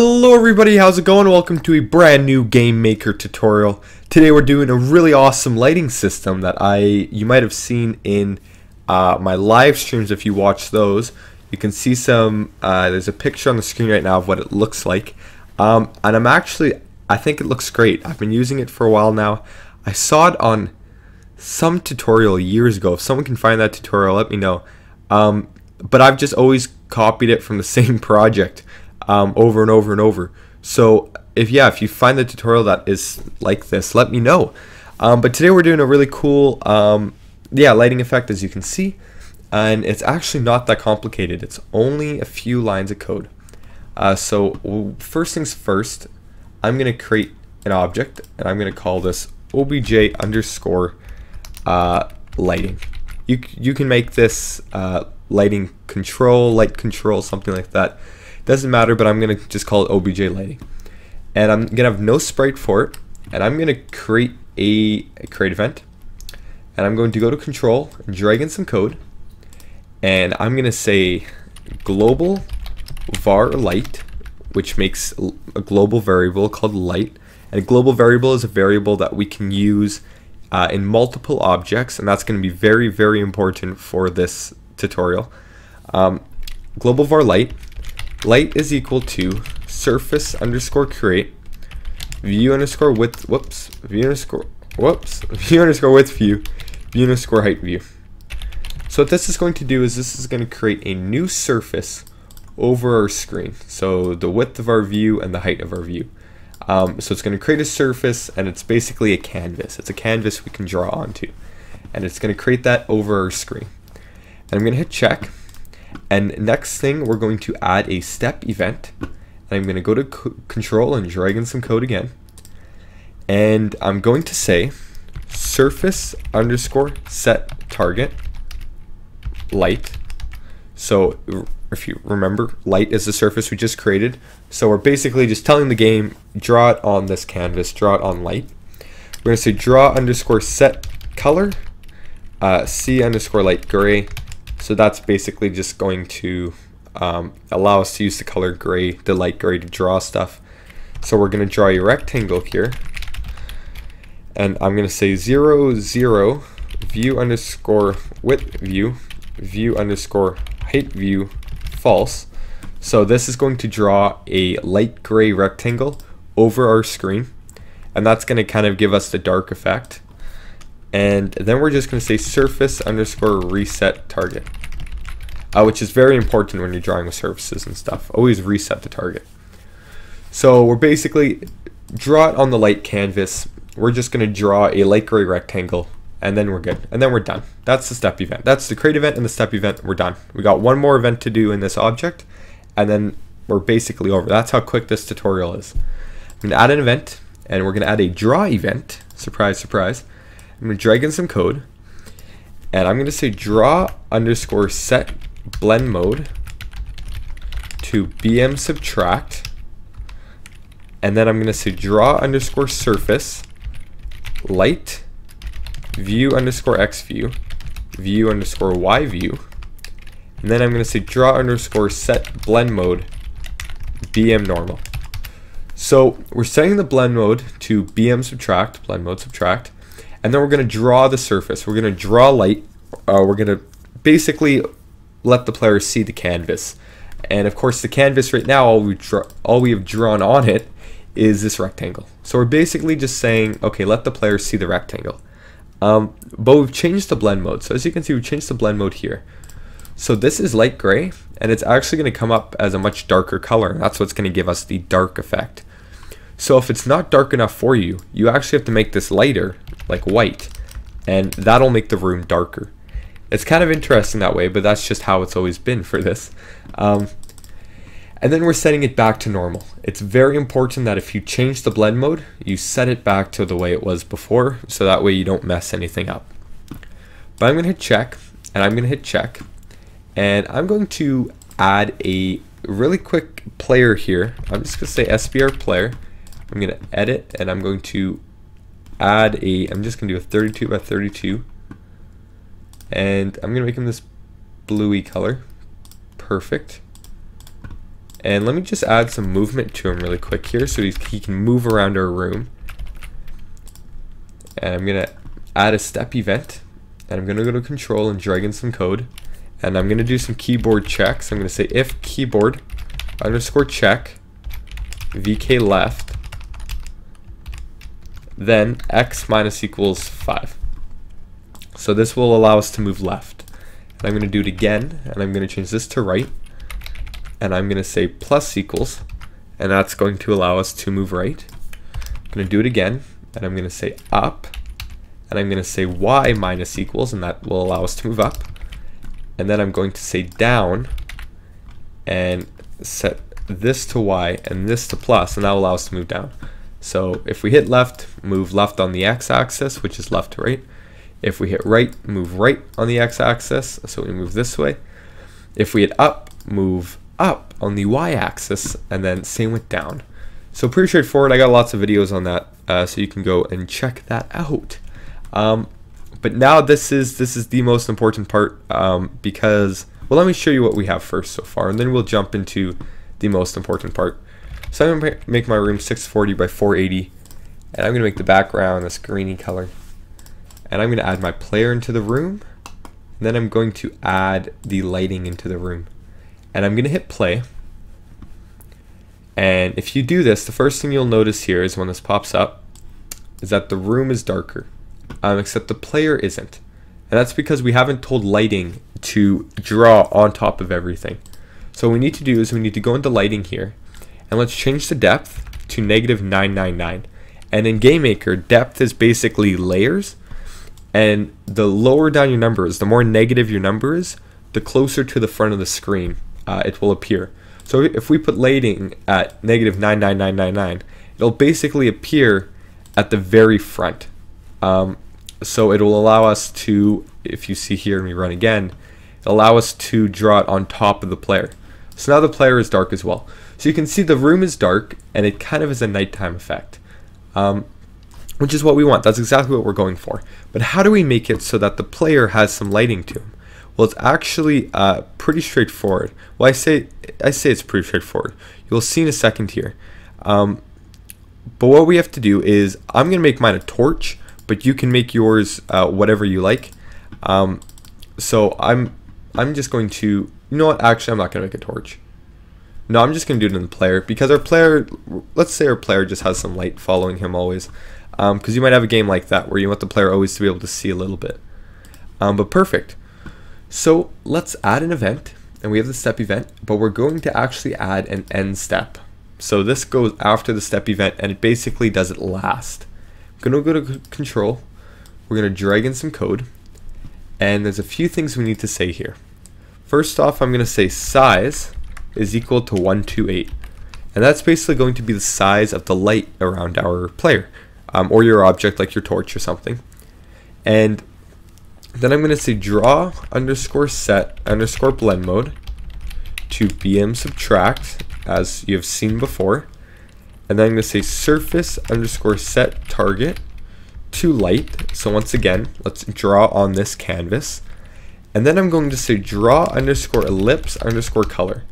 Hello everybody, how's it going? Welcome to a brand new Game Maker tutorial. Today we're doing a really awesome lighting system that I you might have seen in uh, my live streams if you watch those. You can see some, uh, there's a picture on the screen right now of what it looks like. Um, and I'm actually, I think it looks great. I've been using it for a while now. I saw it on some tutorial years ago. If someone can find that tutorial, let me know. Um, but I've just always copied it from the same project um, over and over and over. So if yeah, if you find the tutorial that is like this, let me know. Um, but today we're doing a really cool um, yeah lighting effect as you can see, and it's actually not that complicated. It's only a few lines of code. Uh, so first things first, I'm gonna create an object and I'm gonna call this obj underscore uh, lighting. You you can make this uh, lighting control, light control, something like that. Doesn't matter, but I'm going to just call it OBJ lighting. And I'm going to have no sprite for it. And I'm going to create a, create event. And I'm going to go to control and drag in some code. And I'm going to say global var light, which makes a global variable called light. And a global variable is a variable that we can use uh, in multiple objects, and that's going to be very, very important for this tutorial. Um, global var light light is equal to surface underscore create view underscore width whoops view underscore whoops view underscore width view view underscore height view. So what this is going to do is this is going to create a new surface over our screen. So the width of our view and the height of our view. Um, so it's going to create a surface and it's basically a canvas. It's a canvas we can draw onto. And it's going to create that over our screen. And I'm going to hit check and next thing, we're going to add a step event. And I'm going to go to control and drag in some code again. And I'm going to say surface underscore set target light. So if you remember, light is the surface we just created. So we're basically just telling the game, draw it on this canvas, draw it on light. We're going to say draw underscore set color, uh, C underscore light gray, so that's basically just going to um, allow us to use the color gray, the light gray to draw stuff. So we're going to draw a rectangle here. And I'm going to say 0, 0, view underscore width view, view underscore height view, false. So this is going to draw a light gray rectangle over our screen. And that's going to kind of give us the dark effect and then we're just going to say surface underscore reset target uh, which is very important when you're drawing with surfaces and stuff. Always reset the target. So we're basically draw it on the light canvas. We're just going to draw a light gray rectangle and then we're good. And then we're done. That's the step event. That's the create event and the step event. We're done. We got one more event to do in this object and then we're basically over. That's how quick this tutorial is. I'm going to add an event and we're going to add a draw event. Surprise surprise I'm going to drag in some code. And I'm going to say draw underscore set blend mode to BM subtract. And then I'm going to say draw underscore surface light view underscore x view view underscore y view. And then I'm going to say draw underscore set blend mode BM normal. So we're setting the blend mode to BM subtract, blend mode subtract and then we're going to draw the surface. We're going to draw light. Uh, we're going to basically let the player see the canvas. And of course, the canvas right now, all we draw, all we have drawn on it is this rectangle. So we're basically just saying, okay, let the player see the rectangle. Um, but we've changed the blend mode. So as you can see, we've changed the blend mode here. So this is light gray, and it's actually going to come up as a much darker color. That's what's going to give us the dark effect. So if it's not dark enough for you, you actually have to make this lighter, like white, and that'll make the room darker. It's kind of interesting that way, but that's just how it's always been for this. Um, and then we're setting it back to normal. It's very important that if you change the blend mode, you set it back to the way it was before, so that way you don't mess anything up. But I'm going to hit check, and I'm going to hit check, and I'm going to add a really quick player here. I'm just going to say SPR player, I'm going to edit and I'm going to add a, I'm just going to do a 32 by 32 and I'm going to make him this bluey color. Perfect. And let me just add some movement to him really quick here so he can move around our room. And I'm going to add a step event. And I'm going to go to control and drag in some code. And I'm going to do some keyboard checks. I'm going to say if keyboard underscore check vk left then x minus equals 5. So this will allow us to move left. And I'm going to do it again, and I'm going to change this to right and I'm going to say plus equals, and that's going to allow us to move right. I'm going to do it again, and I'm going to say up, and I'm going to say y minus equals, and that will allow us to move up. And then I'm going to say down, and set this to y and this to plus, and that will allow us to move down. So if we hit left, move left on the x-axis, which is left to right. If we hit right, move right on the x-axis, so we move this way. If we hit up, move up on the y-axis and then same with down. So pretty straightforward. I got lots of videos on that, uh, so you can go and check that out. Um, but now this is this is the most important part um, because well, let me show you what we have first so far, and then we'll jump into the most important part. So I'm gonna make my room 640 by 480, and I'm gonna make the background this greeny color, and I'm gonna add my player into the room, and then I'm going to add the lighting into the room and I'm going to hit play. And if you do this, the first thing you'll notice here is when this pops up, is that the room is darker, um, except the player isn't. And that's because we haven't told lighting to draw on top of everything. So what we need to do is we need to go into lighting here, and let's change the depth to negative 999. And in GameMaker, depth is basically layers, and the lower down your number is, the more negative your number is, the closer to the front of the screen uh, it will appear. So if we put lighting at negative 99999, it'll basically appear at the very front. Um, so it will allow us to, if you see here and we run again, allow us to draw it on top of the player. So now the player is dark as well. So you can see the room is dark and it kind of is a nighttime effect. Um, which is what we want. That's exactly what we're going for. But how do we make it so that the player has some lighting to him? Well, it's actually uh, pretty straightforward. Well, I say I say it's pretty straightforward. You'll see in a second here. Um, but what we have to do is I'm going to make mine a torch, but you can make yours uh, whatever you like. Um, so I'm I'm just going to you know what? Actually, I'm not going to make a torch. No, I'm just going to do it in the player because our player, let's say our player just has some light following him always. Because um, you might have a game like that where you want the player always to be able to see a little bit. Um, but perfect. So let's add an event and we have the step event, but we're going to actually add an end step. So this goes after the step event and it basically does it last. I'm gonna go to control, we're gonna drag in some code, and there's a few things we need to say here. First off, I'm gonna say size is equal to 128. And that's basically going to be the size of the light around our player, um, or your object like your torch or something. And then I'm going to say draw underscore set underscore blend mode to BM subtract as you have seen before. And then I'm going to say surface underscore set target to light. So once again, let's draw on this canvas. And then I'm going to say draw underscore ellipse underscore color.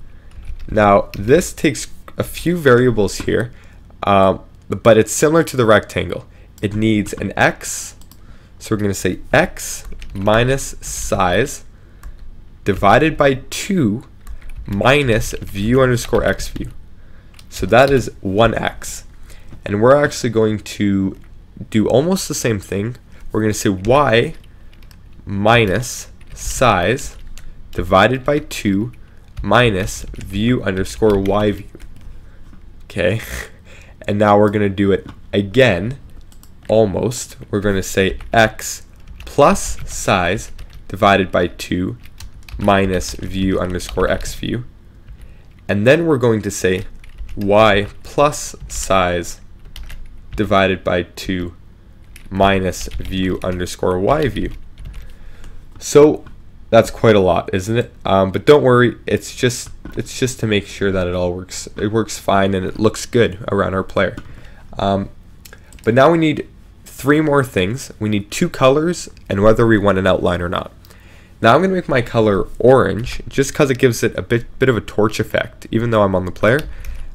Now this takes a few variables here, um, but it's similar to the rectangle. It needs an X, so we're going to say X minus size divided by 2 minus view underscore x view. So that is 1x. And we're actually going to do almost the same thing. We're going to say y minus size divided by 2 minus view underscore y view. Okay. And now we're going to do it again, almost. We're going to say x plus size divided by 2 minus view underscore x view. And then we're going to say y plus size divided by 2 minus view underscore y view. So that's quite a lot, isn't it? Um, but don't worry, it's just it's just to make sure that it all works. It works fine and it looks good around our player. Um, but now we need three more things. We need two colors and whether we want an outline or not. Now I'm going to make my color orange just because it gives it a bit, bit of a torch effect, even though I'm on the player.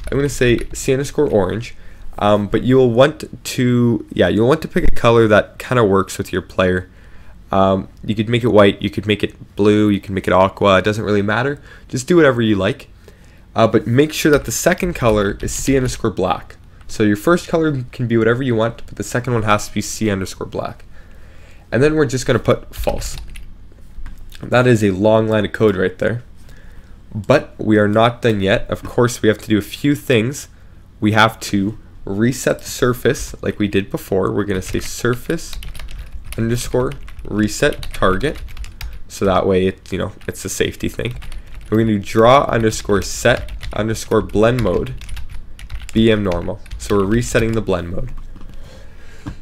I'm going to say C underscore orange, um, but you'll want to, yeah, you'll want to pick a color that kind of works with your player. Um, you could make it white, you could make it blue, you can make it aqua, it doesn't really matter. Just do whatever you like. Uh, but make sure that the second color is C underscore black. So your first color can be whatever you want, but the second one has to be C underscore black. And then we're just going to put false. That is a long line of code right there. But we are not done yet. Of course, we have to do a few things. We have to reset the surface like we did before. We're going to say surface underscore reset target. So that way it, you know, it's a safety thing. We're going to draw underscore set underscore blend mode BM normal. So we're resetting the blend mode.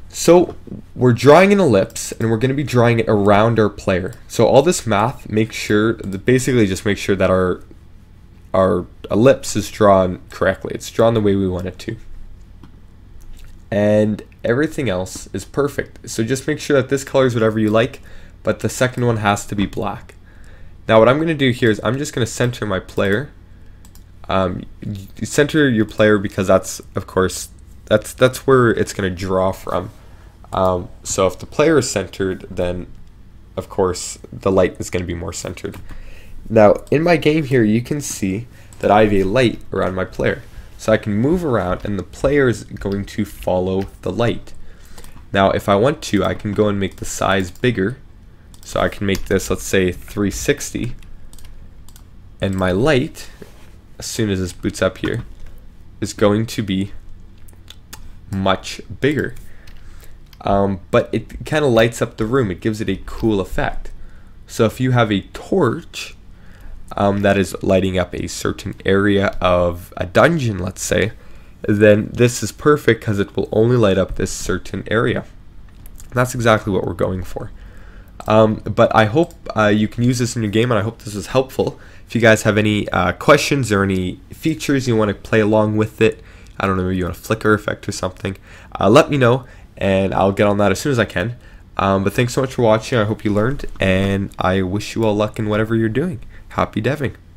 So we're drawing an ellipse and we're going to be drawing it around our player. So all this math, make sure, basically just make sure that our our ellipse is drawn correctly. It's drawn the way we want it to. And everything else is perfect. So just make sure that this color is whatever you like, but the second one has to be black. Now what I'm going to do here is I'm just going to center my player. Um, center your player because that's, of course, that's that's where it's going to draw from. Um, so if the player is centered, then of course the light is going to be more centered. Now in my game here, you can see that I have a light around my player. So I can move around and the player is going to follow the light. Now if I want to, I can go and make the size bigger. So I can make this, let's say 360. And my light, as soon as this boots up here, is going to be much bigger um, but it kind of lights up the room. It gives it a cool effect. So if you have a torch um, that is lighting up a certain area of a dungeon, let's say, then this is perfect because it will only light up this certain area. that's exactly what we're going for. Um, but I hope uh, you can use this in your game, and I hope this is helpful. If you guys have any uh, questions or any features you want to play along with it, I don't know, maybe you want a flicker effect or something, uh, let me know and I'll get on that as soon as I can. Um, but thanks so much for watching. I hope you learned, and I wish you all luck in whatever you're doing. Happy deving.